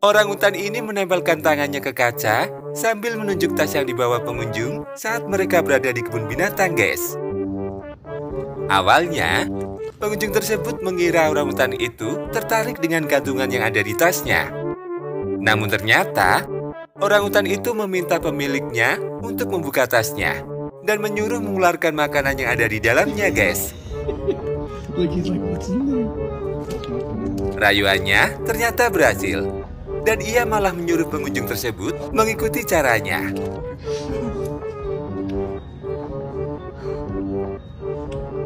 Orang utan ini menempelkan tangannya ke kaca sambil menunjuk tas yang dibawa pengunjung saat mereka berada di kebun binatang, guys. Awalnya, pengunjung tersebut mengira orang utan itu tertarik dengan gantungan yang ada di tasnya. Namun ternyata, orang utan itu meminta pemiliknya untuk membuka tasnya dan menyuruh mengeluarkan makanan yang ada di dalamnya, guys. Rayuannya ternyata berhasil, dan ia malah menyuruh pengunjung tersebut mengikuti caranya.